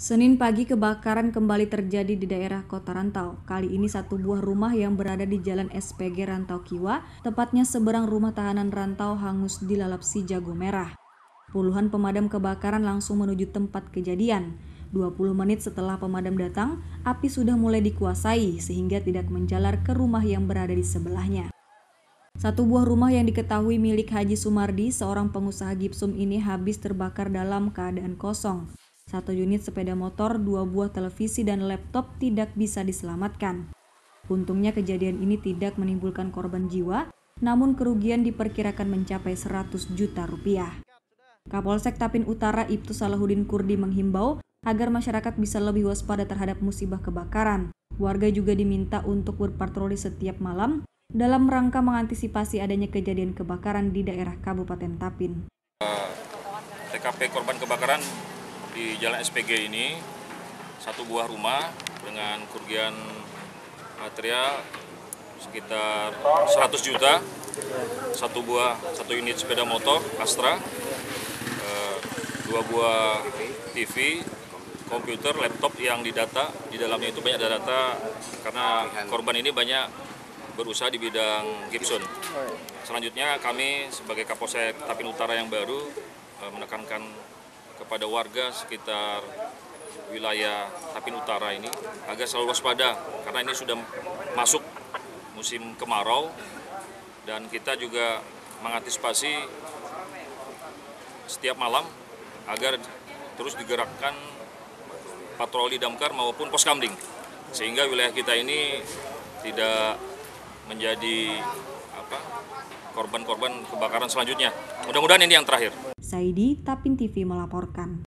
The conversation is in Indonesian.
Senin pagi kebakaran kembali terjadi di daerah Kota Rantau. Kali ini satu buah rumah yang berada di Jalan SPG Rantau Kiwa, tepatnya seberang rumah tahanan Rantau hangus dilalap si jago merah. Puluhan pemadam kebakaran langsung menuju tempat kejadian. 20 menit setelah pemadam datang, api sudah mulai dikuasai sehingga tidak menjalar ke rumah yang berada di sebelahnya. Satu buah rumah yang diketahui milik Haji Sumardi, seorang pengusaha gipsum ini habis terbakar dalam keadaan kosong. Satu unit sepeda motor, dua buah televisi, dan laptop tidak bisa diselamatkan. Untungnya kejadian ini tidak menimbulkan korban jiwa, namun kerugian diperkirakan mencapai 100 juta rupiah. Kapolsek Tapin Utara Ibtu Salahuddin Kurdi menghimbau agar masyarakat bisa lebih waspada terhadap musibah kebakaran. Warga juga diminta untuk berpatroli setiap malam dalam rangka mengantisipasi adanya kejadian kebakaran di daerah Kabupaten Tapin. TKP korban kebakaran di Jalan SPG ini satu buah rumah dengan kerugian material sekitar 100 juta. Satu buah satu unit sepeda motor Astra. Eh, dua buah TV komputer laptop yang didata. Di dalamnya itu banyak data karena korban ini banyak berusaha di bidang Gibson. Selanjutnya kami sebagai Kapolsek Tapin Utara yang baru eh, menekankan kepada warga sekitar wilayah Tapin Utara ini. Agar selalu waspada karena ini sudah masuk musim kemarau. Dan kita juga mengantisipasi setiap malam agar terus digerakkan patroli damkar maupun pos kamling sehingga wilayah kita ini tidak menjadi apa korban-korban kebakaran selanjutnya. Mudah-mudahan ini yang terakhir. Saidi, Tapin TV melaporkan.